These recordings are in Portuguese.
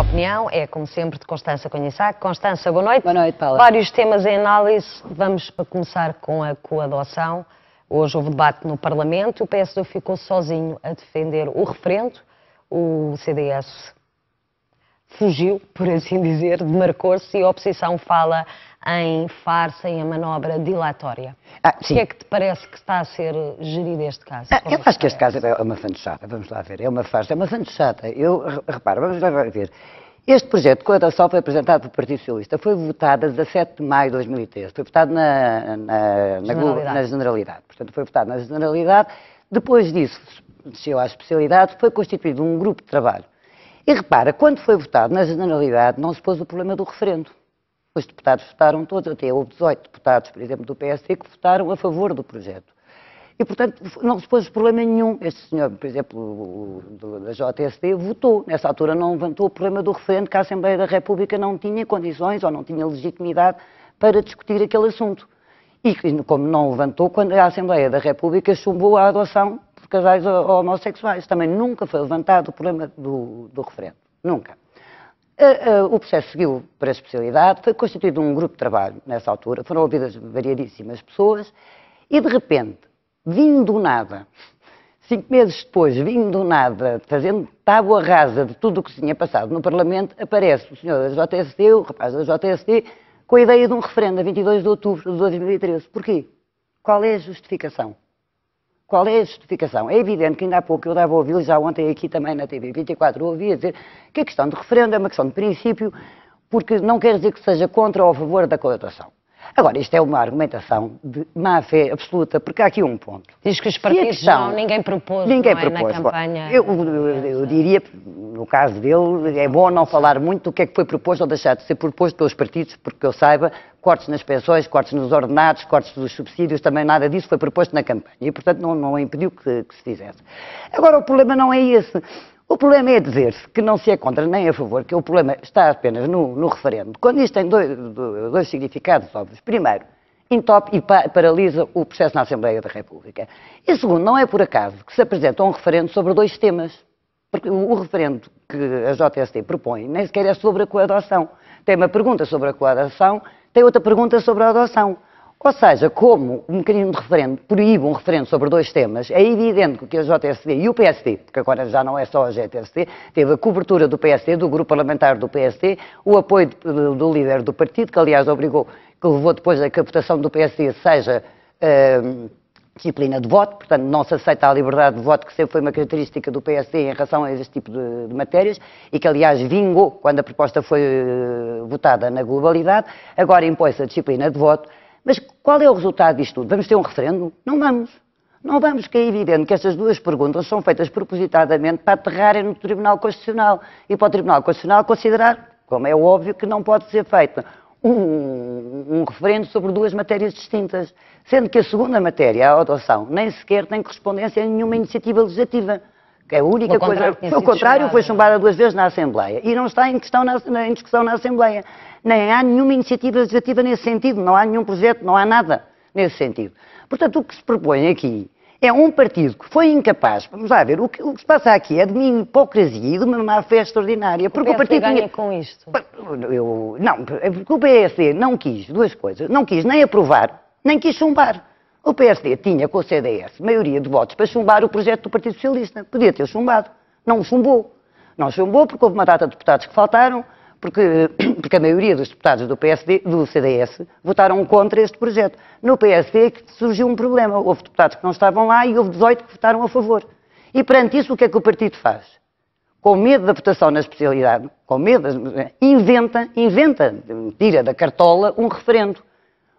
opinião é, como sempre, de Constança Conheçac. Constança, boa noite. Boa noite, Paula. Vários temas em análise. Vamos começar com a coadoção. Hoje houve debate no Parlamento. O PSD ficou sozinho a defender o referendo. O CDS fugiu, por assim dizer, demarcou-se e a oposição fala em farsa, em a manobra dilatória. Ah, o que é que te parece que está a ser gerido este caso? Ah, eu acho que este caso é uma fantochada, vamos lá ver, é uma farsa, é uma fantochada. Eu, reparo, vamos lá ver. Este projeto de coadoção foi apresentado pelo Partido Socialista, foi votado a 17 de maio de 2013, foi votado na, na, generalidade. na generalidade. Portanto, foi votado na generalidade. Depois disso, desceu à especialidade, foi constituído um grupo de trabalho. E repara, quando foi votado na generalidade, não se pôs o problema do referendo. Os deputados votaram todos, até houve 18 deputados, por exemplo, do PSD, que votaram a favor do projeto. E, portanto, não se pôs problema nenhum. Este senhor, por exemplo, da JSD, votou. Nessa altura não levantou o problema do referendo que a Assembleia da República não tinha condições ou não tinha legitimidade para discutir aquele assunto. E como não levantou, quando a Assembleia da República chumbou a adoção casais homossexuais. Também nunca foi levantado o problema do, do referendo. Nunca. Uh, uh, o processo seguiu para a especialidade, foi constituído um grupo de trabalho nessa altura, foram ouvidas variadíssimas pessoas e, de repente, vindo do nada, cinco meses depois, vindo do nada, fazendo tábua rasa de tudo o que se tinha passado no Parlamento, aparece o senhor da JSD, o rapaz da JSD, com a ideia de um referendo a 22 de outubro de 2013. Porquê? Qual é a justificação? Qual é a justificação? É evidente que ainda há pouco eu dava a ouvir, já ontem aqui também na TV 24 ouvia dizer que a questão de referendo é uma questão de princípio, porque não quer dizer que seja contra ou a favor da coadotação. Agora, isto é uma argumentação de má fé absoluta, porque há aqui um ponto. Diz que os partidos não, ninguém propôs, ninguém não é, propôs. na campanha. Eu, eu, eu, diria, no caso dele, é bom não falar muito do que é que foi proposto ou deixar de ser proposto pelos partidos, porque eu saiba, cortes nas pensões, cortes nos ordenados, cortes dos subsídios, também nada disso foi proposto na campanha. E, portanto, não, não impediu que, que se fizesse. Agora, o problema não é esse. O problema é dizer-se que não se é contra nem a favor, que o problema está apenas no, no referendo, quando isto tem dois, dois significados óbvios. Primeiro, entope e paralisa o processo na Assembleia da República. E segundo, não é por acaso que se apresenta um referendo sobre dois temas. Porque o referendo que a JST propõe nem sequer é sobre a coadoção. Tem uma pergunta sobre a coadoção, tem outra pergunta sobre a adoção. Ou seja, como o mecanismo de referendo proíbe um referendo sobre dois temas, é evidente que a JSD e o PSD, porque agora já não é só a JSD, teve a cobertura do PSD, do grupo parlamentar do PSD, o apoio do líder do partido, que aliás obrigou, que levou depois a que a votação do PSD seja uh, disciplina de voto, portanto não se aceita a liberdade de voto, que sempre foi uma característica do PSD em relação a este tipo de, de matérias, e que aliás vingou quando a proposta foi uh, votada na globalidade, agora impõe-se a disciplina de voto, mas qual é o resultado disto tudo? Vamos ter um referendo? Não vamos. Não vamos, que é evidente que estas duas perguntas são feitas propositadamente para aterrarem no Tribunal Constitucional e para o Tribunal Constitucional considerar, como é óbvio, que não pode ser feito um, um referendo sobre duas matérias distintas, sendo que a segunda matéria, a adoção, nem sequer tem correspondência a nenhuma iniciativa legislativa. É a única coisa. Pelo contrário, foi chumbada duas vezes na Assembleia e não está em, questão na, em discussão na Assembleia nem há nenhuma iniciativa legislativa nesse sentido, não há nenhum projeto, não há nada nesse sentido. Portanto, o que se propõe aqui é um partido que foi incapaz, vamos lá ver, o que, o que se passa aqui é de uma hipocrisia e de uma má fé extraordinária. Porque o, o partido ganha tinha... com isto? Eu, não, porque o PSD não quis duas coisas, não quis nem aprovar, nem quis chumbar. O PSD tinha com o CDS maioria de votos para chumbar o projeto do Partido Socialista. Podia ter chumbado. Não chumbou. Não chumbou porque houve uma data de deputados que faltaram, porque, porque a maioria dos deputados do, PSD, do CDS votaram contra este projeto. No PSD surgiu um problema. Houve deputados que não estavam lá e houve 18 que votaram a favor. E perante isso, o que é que o partido faz? Com medo da votação na especialidade, com medo, inventa, inventa, tira da cartola um referendo.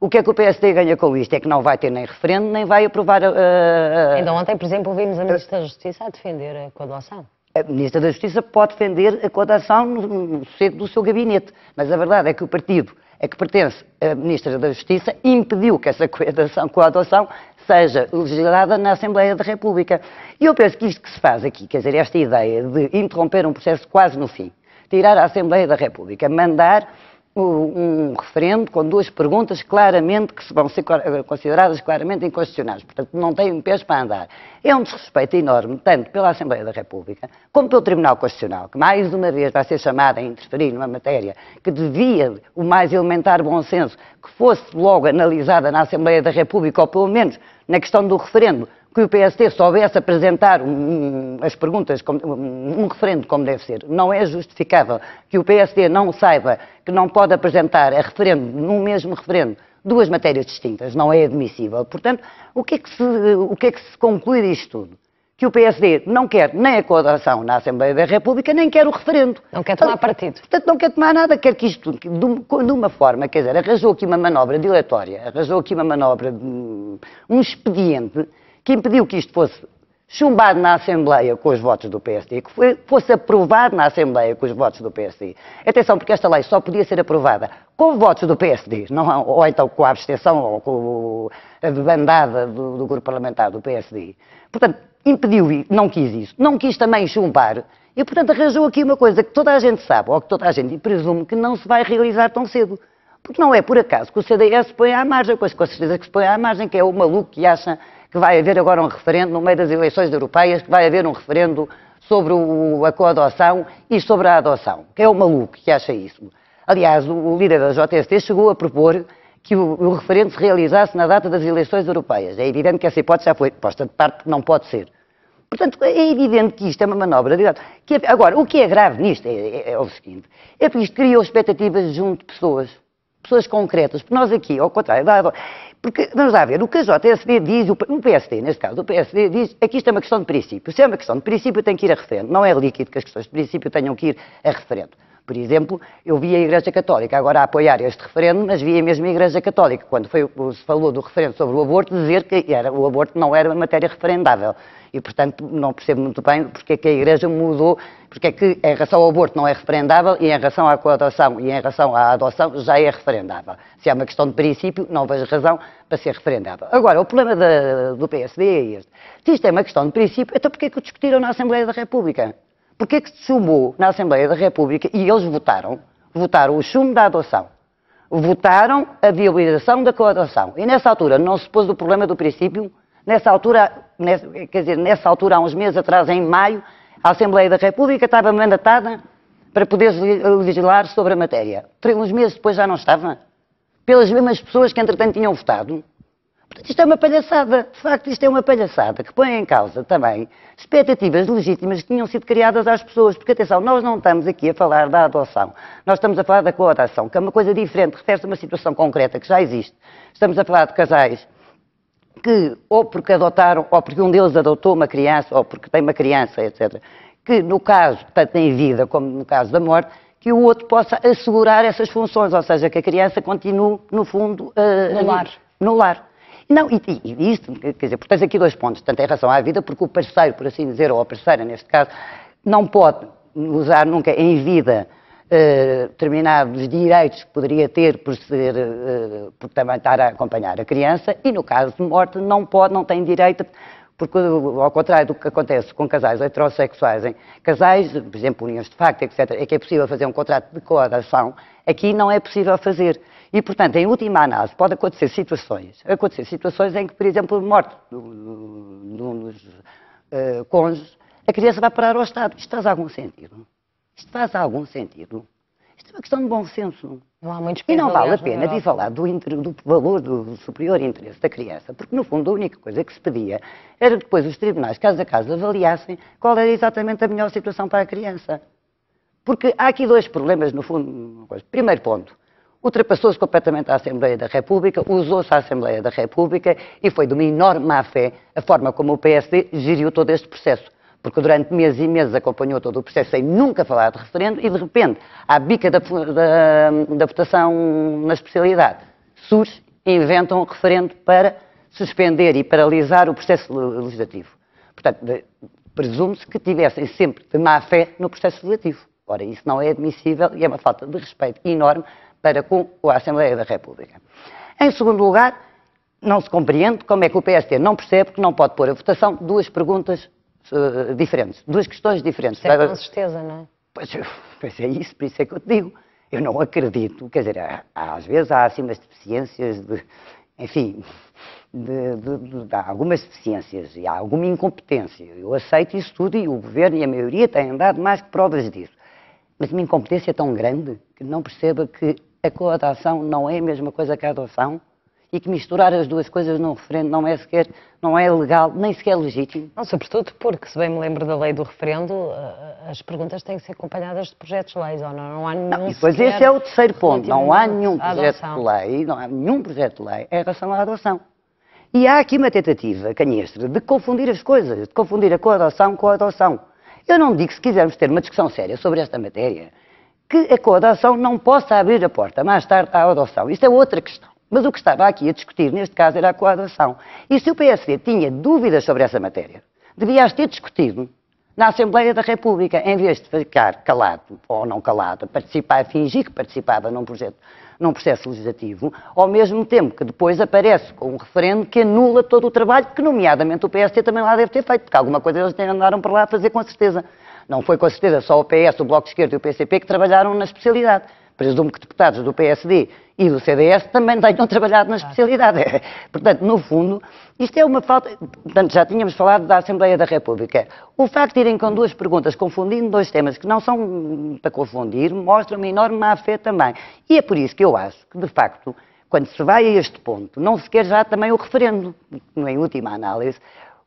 O que é que o PSD ganha com isto? É que não vai ter nem referendo, nem vai aprovar a... a... Ainda ontem, por exemplo, ouvimos a Ministra da Justiça a defender a coadoção a Ministra da Justiça pode defender a coadação no seio do seu gabinete, mas a verdade é que o partido a que pertence a Ministra da Justiça impediu que essa coadação, coadoção seja legislada na Assembleia da República. E eu penso que isto que se faz aqui, quer dizer, esta ideia de interromper um processo quase no fim, tirar a Assembleia da República, mandar um referendo com duas perguntas claramente que vão ser consideradas claramente inconstitucionais. Portanto, não tem pés para andar. É um desrespeito enorme, tanto pela Assembleia da República como pelo Tribunal Constitucional, que mais uma vez vai ser chamada a interferir numa matéria que devia, o mais elementar bom senso, que fosse logo analisada na Assembleia da República, ou pelo menos na questão do referendo, que o PSD soubesse apresentar um, as perguntas, um, um referendo como deve ser. Não é justificável que o PSD não saiba que não pode apresentar a referendo, num mesmo referendo, duas matérias distintas. Não é admissível. Portanto, o que é que se, o que é que se conclui disto tudo? que o PSD não quer nem a coadoração na Assembleia da República, nem quer o referendo. Não quer tomar partido. Portanto, não quer tomar nada, quer que isto, de uma forma, quer dizer, arranjou aqui uma manobra dilatória, arranjou aqui uma manobra, um expediente que impediu que isto fosse chumbado na Assembleia com os votos do PSD, que foi, fosse aprovado na Assembleia com os votos do PSD. Atenção, porque esta lei só podia ser aprovada com votos do PSD, não, ou então com a abstenção ou com a bandada do, do grupo parlamentar do PSD. Portanto, impediu e não quis isso. Não quis também chumbar e, portanto, arranjou aqui uma coisa que toda a gente sabe, ou que toda a gente presume que não se vai realizar tão cedo. Porque não é por acaso que o CDS se põe à margem, com certeza que se põe à margem, que é o maluco que acha que vai haver agora um referendo no meio das eleições europeias, que vai haver um referendo sobre o, a coadoção e sobre a adoção. Que é o maluco que acha isso. Aliás, o, líder da JST chegou a propor que o, o, referendo se realizasse na data das eleições europeias. É evidente que essa hipótese já foi posta de parte, porque não pode ser. Portanto, é evidente que isto é uma manobra de que, Agora, o que é grave nisto é, é, é o seguinte: é que isto criou expectativas junto de pessoas, pessoas concretas. Porque nós aqui, ao contrário, porque, vamos lá ver, o que a JSD diz, o PSD, neste caso, o PSD diz é que isto é uma questão de princípio. Se é uma questão de princípio, tem que ir a referendo. Não é líquido que as questões de princípio tenham que ir a referendo. Por exemplo, eu vi a Igreja Católica agora a apoiar este referendo, mas vi a mesma Igreja Católica, quando foi, se falou do referendo sobre o aborto, dizer que era, o aborto não era uma matéria referendável e, portanto, não percebo muito bem porque é que a Igreja mudou, porque é que em relação ao aborto não é referendável e em relação à coadoção e em relação à adoção já é referendável. Se é uma questão de princípio, não vejo razão para ser referendável. Agora, o problema da, do PSD é este. Se isto é uma questão de princípio, então porquê é que o discutiram na Assembleia da República? Porquê é que se chumbou na Assembleia da República e eles votaram, votaram o chumbo da adoção, votaram a viabilização da coadoção. E nessa altura não se pôs o problema do princípio Nessa altura, quer dizer, nessa altura, há uns meses atrás, em maio, a Assembleia da República estava mandatada para poder legislar sobre a matéria. Uns meses depois já não estava. Pelas mesmas pessoas que, entretanto, tinham votado. Portanto, isto é uma palhaçada. De facto, isto é uma palhaçada que põe em causa também expectativas legítimas que tinham sido criadas às pessoas. Porque, atenção, nós não estamos aqui a falar da adoção. Nós estamos a falar da coadoção, que é uma coisa diferente, refere-se a uma situação concreta que já existe. Estamos a falar de casais que, ou porque adotaram, ou porque um deles adotou uma criança, ou porque tem uma criança, etc., que no caso, tanto em vida como no caso da morte, que o outro possa assegurar essas funções, ou seja, que a criança continue, no fundo, uh, no lar. No lar. Não, e, e isto, quer dizer, porque tens aqui dois pontos, tanto em relação à vida, porque o parceiro, por assim dizer, ou a parceira, neste caso, não pode usar nunca em vida eh, determinados direitos que poderia ter por, ser, uh, por também estar a acompanhar a criança e, no caso de morte, não pode, não tem direito, porque, ao contrário do que acontece com casais heterossexuais, em casais, por exemplo, uniões de facto, etc., é que é possível fazer um contrato de coadoção, aqui não é possível fazer. E, portanto, em última análise, pode acontecer situações, acontecer situações em que, por exemplo, morte de um dos uh, cônjuges, a criança vai parar ao Estado. Isto faz algum sentido? Isto faz algum sentido? Isto é uma questão de bom senso. Não há muitos E não vale a pena de falar do, do, valor do superior interesse da criança, porque no fundo a única coisa que se pedia era depois os tribunais, caso a caso, avaliassem qual era exatamente a melhor situação para a criança. Porque há aqui dois problemas, no fundo. Primeiro ponto, ultrapassou-se completamente a Assembleia da República, usou-se a Assembleia da República e foi de uma enorme má-fé a forma como o PSD geriu todo este processo porque durante meses e meses acompanhou todo o processo sem nunca falar de referendo e, de repente, à bica da, da, da votação na especialidade, surge e inventam um referendo para suspender e paralisar o processo legislativo. Portanto, presume-se que tivessem sempre de má fé no processo legislativo. Ora, isso não é admissível e é uma falta de respeito enorme para com a Assembleia da República. Em segundo lugar, não se compreende como é que o PST não percebe que não pode pôr a votação duas perguntas uh, diferentes, duas questões diferentes. Isso é com certeza, não é? Pois, pois, é isso, por isso é que eu te digo. eu não acredito, quer dizer, há, às vezes há assim umas deficiências de, enfim, de, de, de, de, algumas deficiências e há alguma incompetência. Eu aceito isso tudo e o governo e a maioria têm dado mais que provas disso. Mas uma incompetência tão grande que não perceba que a coadoção não é a mesma coisa que a adoção e que misturar as duas coisas num referendo não é sequer, não é legal, nem sequer legítimo. Não, sobretudo porque, se bem me lembro da lei do referendo, eh, as perguntas têm que ser acompanhadas de projetos de leis, ou não, não há nenhum não, e depois esse é o terceiro ponto, não há nenhum projeto de lei, não há nenhum projeto de lei em relação à adoção. E há aqui uma tentativa canhestra de confundir as coisas, de confundir a coadoção com a adoção. Eu não digo, se quisermos ter uma discussão séria sobre esta matéria, que a coadoção não possa abrir a porta mais tarde à adoção. Isto é outra questão. Mas o que estava aqui a discutir, neste caso, era a coadoção. E se o PSD tinha dúvidas sobre essa matéria, devia as ter discutido na Assembleia da República, em vez de ficar calado ou não calado, participar, fingir que participava num projeto num processo legislativo, ao mesmo tempo que depois aparece com um referendo que anula todo o trabalho que, nomeadamente, o PST também lá deve ter feito, porque alguma coisa eles andaram para lá a fazer com certeza. Não foi com certeza só o PS, o Bloco de Esquerda e o PCP que trabalharam na especialidade. Presumo que deputados do PSD e do CDS também tenham trabalhado na especialidade. É. Portanto, no fundo, isto é uma falta. Portanto, já tínhamos falado da Assembleia da República. O facto de irem com duas perguntas, confundindo dois temas que não são para confundir, mostra uma enorme má fé também. E é por isso que eu acho que, de facto, quando se vai a este ponto, não se quer já também o referendo, em última análise,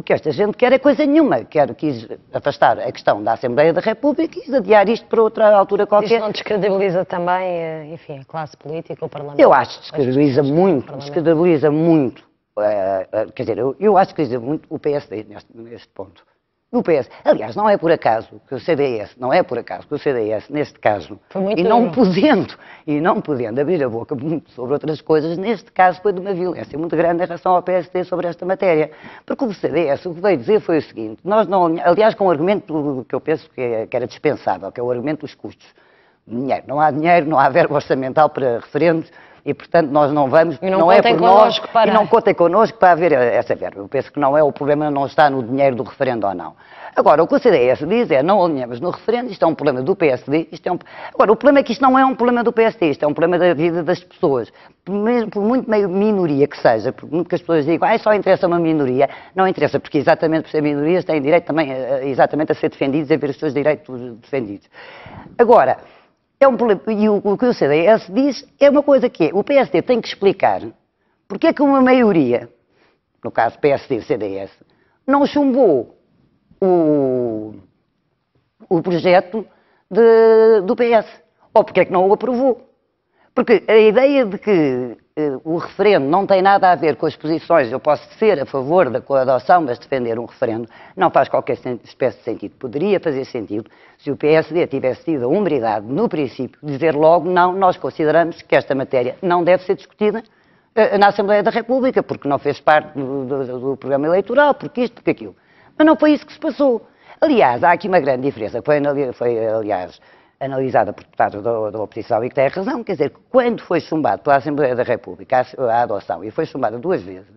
o que esta gente quer é coisa nenhuma. Quer quis afastar a questão da Assembleia da República e adiar isto para outra altura qualquer. Isto não descredibiliza também, eh, enfim, a classe política, o Parlamento? Eu acho que descredibiliza muito, descredibiliza muito. Uh, uh, quer dizer, eu, eu acho que descredibiliza muito o PSD neste, neste ponto no PS. Aliás, não é por acaso que o CDS, não é por acaso que o CDS, neste caso, e não podendo, e não podendo abrir a boca muito sobre outras coisas, neste caso foi de uma violência muito grande em relação ao PSD sobre esta matéria. Porque o CDS o que veio dizer foi o seguinte, nós não, aliás, com o argumento que eu penso que, é, que era dispensável, que é o argumento dos custos. Dinheiro. Não há dinheiro, não há verbo orçamental para referendos, e, portanto, nós não vamos, e não, não é por nós, para... e não contem connosco para haver essa verba. Eu penso que não é o problema, não está no dinheiro do referendo ou não. Agora, o que o CDS diz é, não alinhamos no referendo, isto é um problema do PSD, isto é um... Agora, o problema é que isto não é um problema do PSD, isto é um problema da vida das pessoas. Por, mesmo, por muito meio minoria que seja, por muito que as pessoas digam, ah, só interessa uma minoria, não interessa, porque exatamente por ser minorias têm direito também a, exatamente a ser defendidos e a ver os seus direitos defendidos. Agora, é um problema, e o, o que o CDS diz é uma coisa que é, o PSD tem que explicar porque é que uma maioria, no caso PSD e CDS, não chumbou o, o projeto de, do PS. Ou porque é que não o aprovou. Porque a ideia de que o referendo não tem nada a ver com as posições, eu posso ser a favor da adoção, mas defender um referendo, não faz qualquer espécie de sentido. Poderia fazer sentido se o PSD tivesse tido a humildade, no princípio, dizer logo, não, nós consideramos que esta matéria não deve ser discutida uh, na Assembleia da República, porque não fez parte do, do, do programa eleitoral, porque isto, porque aquilo. Mas não foi isso que se passou. Aliás, há aqui uma grande diferença, foi, foi aliás, analisada por deputados da, da, oposição e que tem razão, quer dizer, quando foi chumbado pela Assembleia da República a, adoção e foi chumbada duas vezes,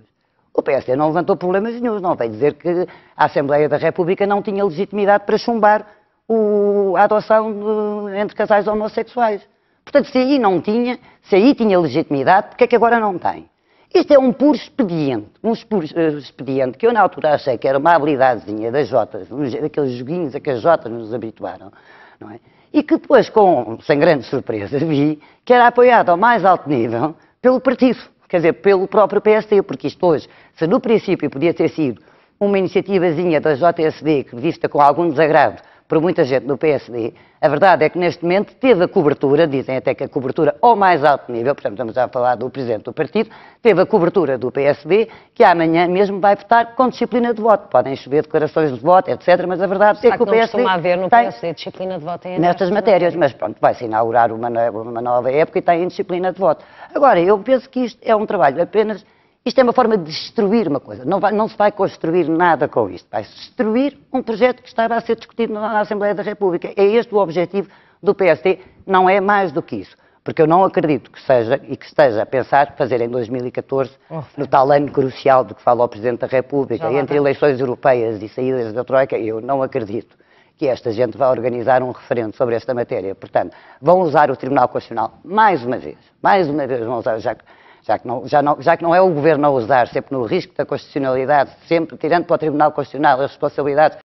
o PSD não levantou problemas nenhum, não veio dizer que a Assembleia da República não tinha legitimidade para chumbar o, a adoção de, entre casais homossexuais. Portanto, se aí não tinha, se aí tinha legitimidade, porque é que agora não tem? Isto é um puro expediente, um puro uh, expediente que eu na altura achei que era uma habilidadezinha das Jotas, daqueles joguinhos a que as Jotas nos habituaram, não é? E que depois, com, sem grande surpresa, vi que era apoiado ao mais alto nível pelo partido, quer dizer, pelo próprio PSD, porque isto hoje, se no princípio podia ter sido uma iniciativazinha da JSD, que vista com algum desagrado por muita gente do PSD, a verdade é que neste momento teve a cobertura, dizem até que a cobertura ao mais alto nível, portanto estamos a falar do Presidente do Partido, teve a cobertura do PSD, que amanhã mesmo vai votar com disciplina de voto. Podem chover declarações de voto, etc., mas a verdade é que, que o PSD não haver no tem PSD disciplina de voto em nestas matérias, mas pronto, vai-se inaugurar uma, uma nova época e tem disciplina de voto. Agora, eu penso que isto é um trabalho apenas isto é uma forma de destruir uma coisa. Não, vai, não se vai construir nada com isto. Vai-se destruir um projeto que estava a ser discutido na Assembleia da República. É este o objetivo do PSD. Não é mais do que isso. Porque eu não acredito que seja e que esteja a pensar fazer em 2014, oh, no tal ano crucial do que fala o Presidente da República, entre eleições europeias e saídas da Troika, eu não acredito. que esta gente vai organizar um referendo sobre esta matéria. Portanto, vão usar o Tribunal Constitucional mais uma vez, mais uma vez vão usar, já, já, que, não, já, não, já que não é o Governo a usar, sempre no risco da constitucionalidade, sempre tirando para o Tribunal Constitucional as responsabilidades